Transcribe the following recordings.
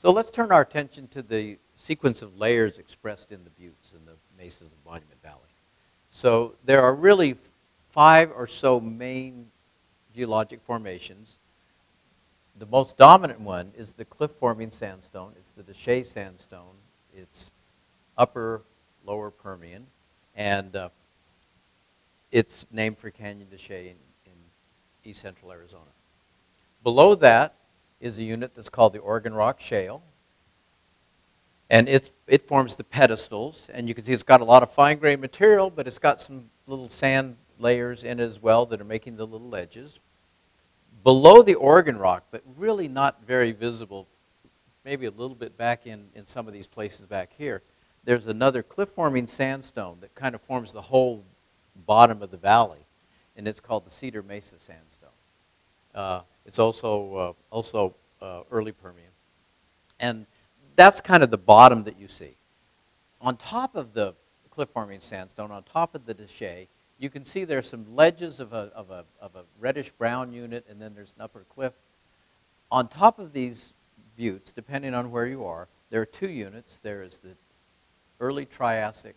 So let's turn our attention to the sequence of layers expressed in the buttes in the mesas of Monument Valley. So there are really five or so main geologic formations. The most dominant one is the cliff-forming sandstone. It's the De Chelly sandstone. It's upper, lower Permian, and uh, it's named for Canyon de Chelly in, in east central Arizona. Below that is a unit that's called the Organ Rock Shale. And it's, it forms the pedestals. And you can see it's got a lot of fine grained material, but it's got some little sand layers in it as well that are making the little edges. Below the Organ Rock, but really not very visible, maybe a little bit back in, in some of these places back here, there's another cliff-forming sandstone that kind of forms the whole bottom of the valley, and it's called the Cedar Mesa sandstone. Uh, it's also, uh, also uh, early Permian. And that's kind of the bottom that you see. On top of the cliff-forming sandstone, on top of the De Chelly, you can see there's some ledges of a, of, a, of a reddish-brown unit, and then there's an upper cliff. On top of these buttes, depending on where you are, there are two units. There is the early Triassic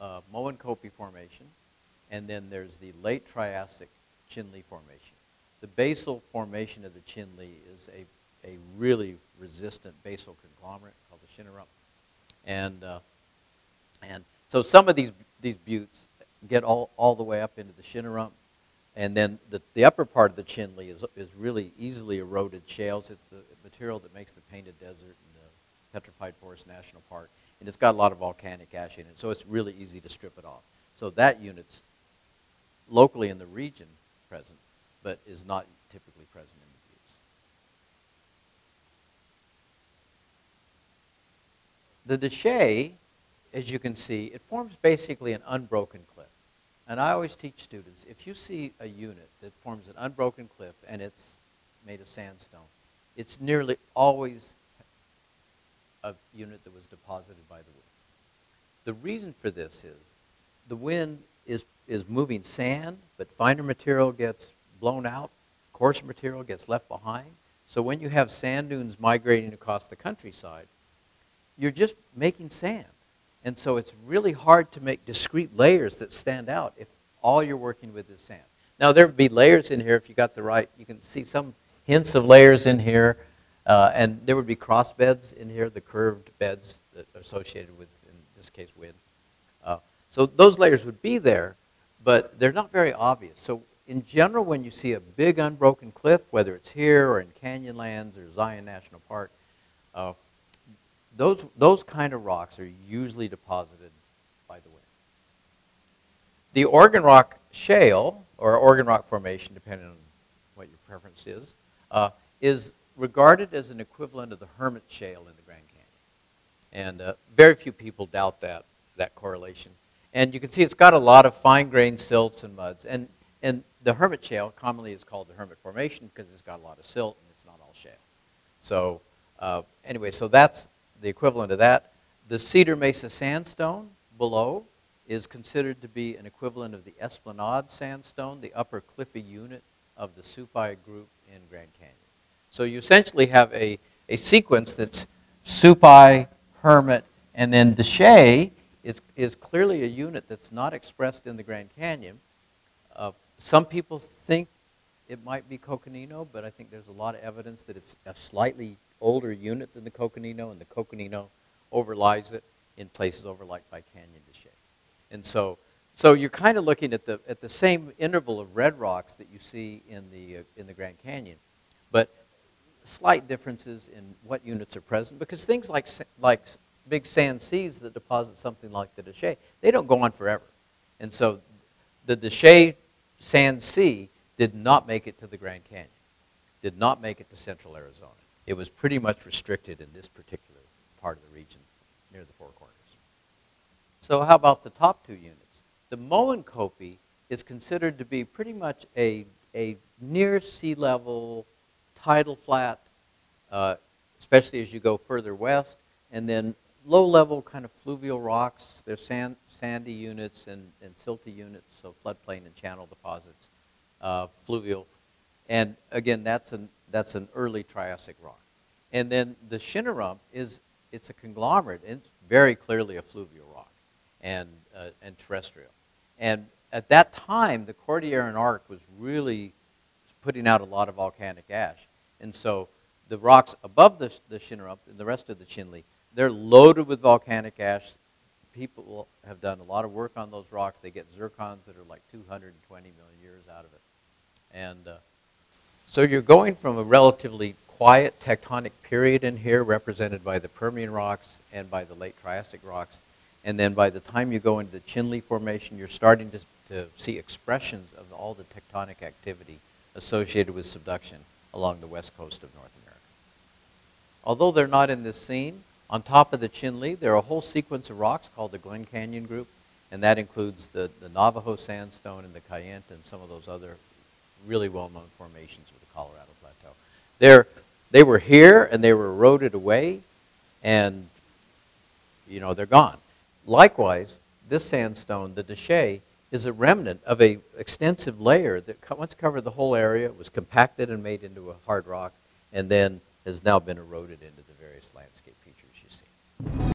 uh, Moenkopi Formation, and then there's the late Triassic Chinle Formation. The basal formation of the Chinle is a, a really resistant basal conglomerate called the Shinarump. And, uh, and so some of these, these buttes get all, all the way up into the Shinarump. And then the, the upper part of the Chinle is, is really easily eroded shales. It's the material that makes the Painted Desert and the Petrified Forest National Park. And it's got a lot of volcanic ash in it, so it's really easy to strip it off. So that unit's locally in the region present, but is not typically present in the buttes. The De Chelly, as you can see, it forms basically an unbroken cliff. And I always teach students, if you see a unit that forms an unbroken cliff and it's made of sandstone, it's nearly always a unit that was deposited by the wind. The reason for this is the wind is, is moving sand, but finer material gets blown out, coarse material gets left behind. So when you have sand dunes migrating across the countryside, you're just making sand. And so it's really hard to make discrete layers that stand out if all you're working with is sand. Now, there would be layers in here if you got the right, you can see some hints of layers in here. Uh, and there would be cross beds in here, the curved beds that are associated with, in this case, wind. Uh, so those layers would be there, but they're not very obvious. So in general, when you see a big unbroken cliff, whether it's here or in Canyonlands or Zion National Park, uh, those, those kind of rocks are usually deposited by the wind. The Organ Rock Shale, or Organ Rock Formation, depending on what your preference is, uh, is regarded as an equivalent of the Hermit Shale in the Grand Canyon. And uh, very few people doubt that, that correlation. And you can see it's got a lot of fine-grained silts and muds. And, and the Hermit Shale commonly is called the Hermit Formation because it's got a lot of silt and it's not all shale. So uh, anyway, so that's the equivalent of that. The Cedar Mesa sandstone below is considered to be an equivalent of the Esplanade sandstone, the upper cliffy unit of the Supai group in Grand Canyon. So you essentially have a, a sequence that's Supai, Hermit, and then De Chelly is, is clearly a unit that's not expressed in the Grand Canyon. Uh, some people think it might be Coconino, but I think there's a lot of evidence that it's a slightly older unit than the Coconino, and the Coconino overlies it in places overlaid by Canyon de Chelly. And so, so you're kind of looking at the, at the same interval of red rocks that you see in the, uh, in the Grand Canyon, but slight differences in what units are present because things like, like big sand seas that deposit something like the De Chelly, they don't go on forever. And so the De Chelly sand sea did not make it to the Grand Canyon, did not make it to central Arizona. It was pretty much restricted in this particular part of the region near the Four Corners. So how about the top two units? The Moenkopi is considered to be pretty much a, a near sea level tidal flat, uh, especially as you go further west, and then low level kind of fluvial rocks. There's sand, sandy units and, and silty units, so floodplain and channel deposits, uh, fluvial. And again, that's an, that's an early Triassic rock. And then the Shinarump is, it's a conglomerate. And it's very clearly a fluvial rock and, uh, and terrestrial. And at that time, the Cordilleran Arc was really putting out a lot of volcanic ash. And so the rocks above the, the Shinarump and the rest of the Chinle, they're loaded with volcanic ash. People have done a lot of work on those rocks. They get zircons that are like 220 million years out of it. And uh, so you're going from a relatively quiet tectonic period in here, represented by the Permian rocks and by the late Triassic rocks. And then by the time you go into the Chinle Formation, you're starting to, to see expressions of all the tectonic activity associated with subduction along the west coast of North America. Although they're not in this scene, on top of the Chinle, there are a whole sequence of rocks called the Glen Canyon Group, and that includes the, the Navajo sandstone and the Kayenta and some of those other really well-known formations of the Colorado Plateau. They're, they were here and they were eroded away, and you know they're gone. Likewise, this sandstone, the De Chelly, is a remnant of a extensive layer that once covered the whole area, was compacted and made into a hard rock, and then has now been eroded into the various landscape features you see.